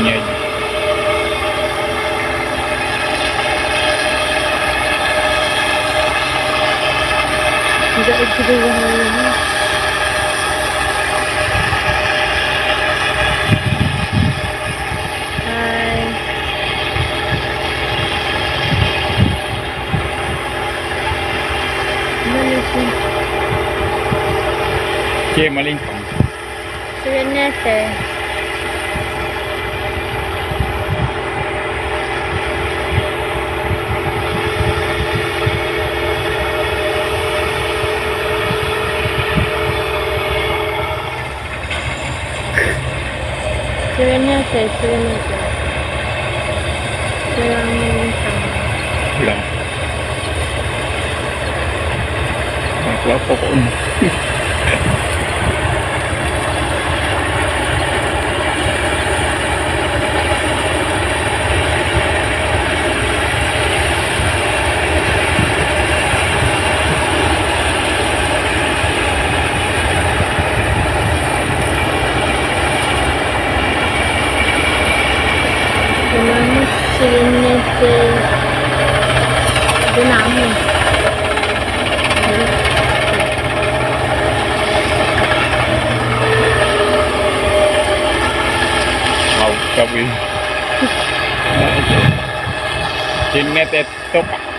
không nhỉ mà linh phòng. Chị nên nè. Ceweknya aja, ceweknya aja. Cewek minta. Hilang. Nah, kelapa. Cái nào này không trong Mau kawin. nghe tết Thank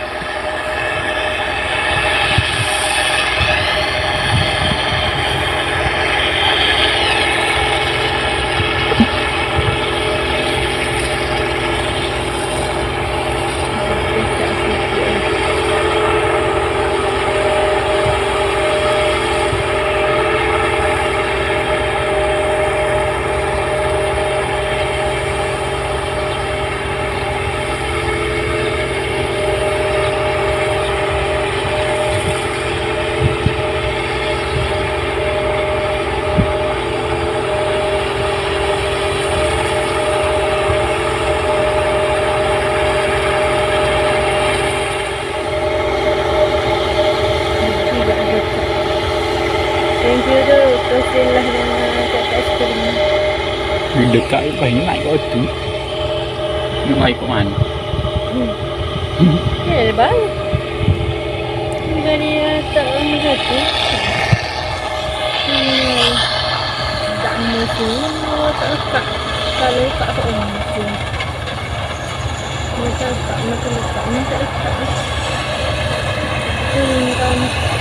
Di dekat ni banyak naik kat tu. Nak naik ke mana? Ya, ada baru. Jika dia tak lama satu. Hmm. Tak một thứ, tak lekat. Kalau lekat kat orang mesti. Dia tak lekat. Maka lekat. Dia tak lekat. Hmm, kan. Thank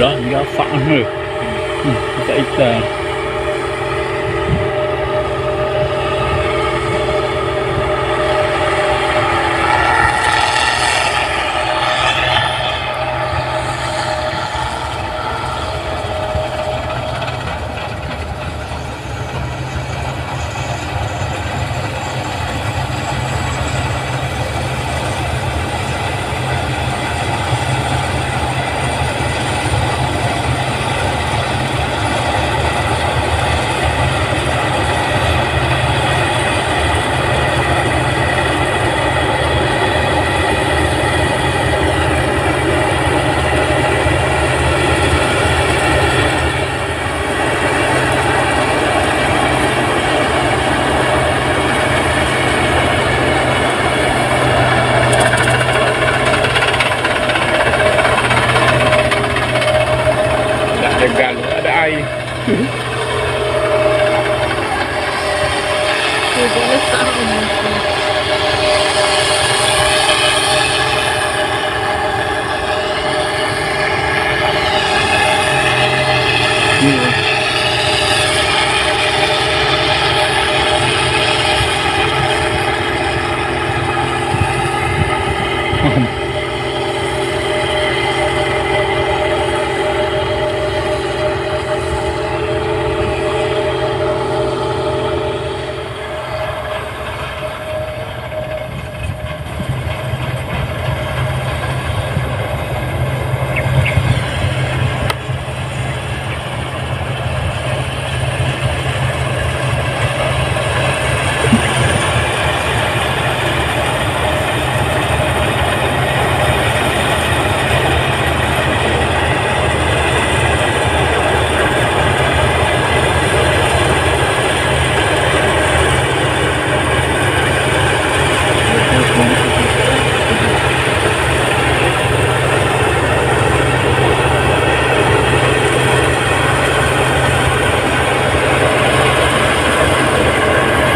đó nó phẳng ni. Hmm, uh,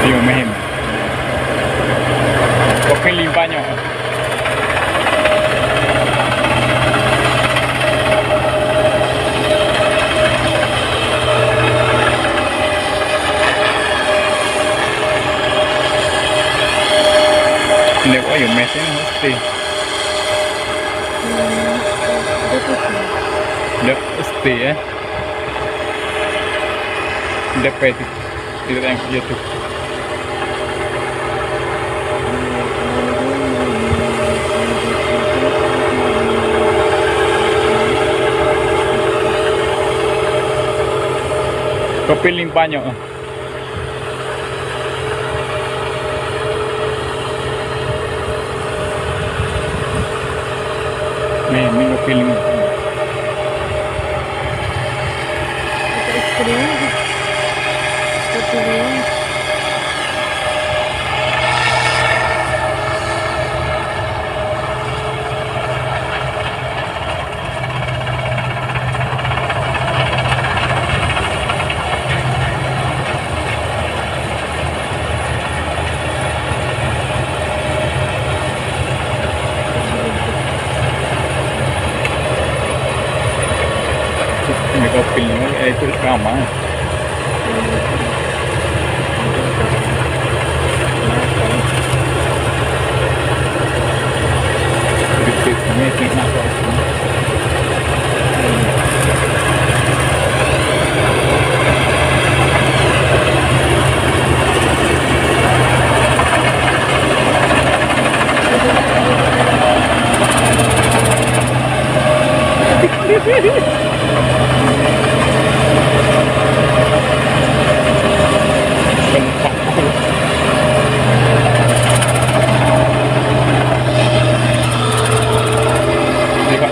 Sí, me imagino. Coge el baño. Le voy a meter en este. Lep este ya. Lep itu. Tidak yang YouTube. Kapil yung banyo. pegar mais. Perfeito também aqui na próxima. Hehehehe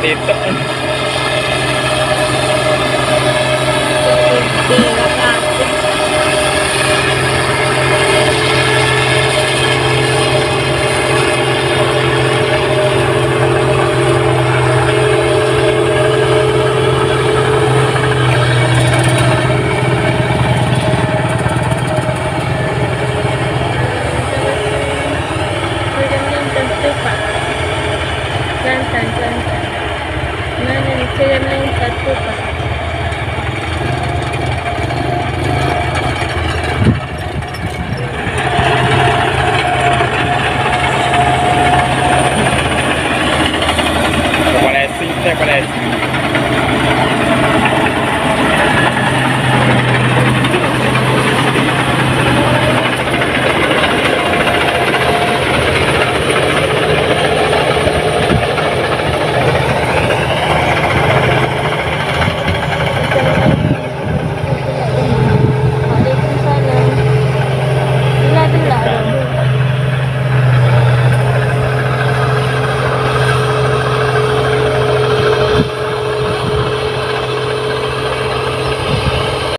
dito.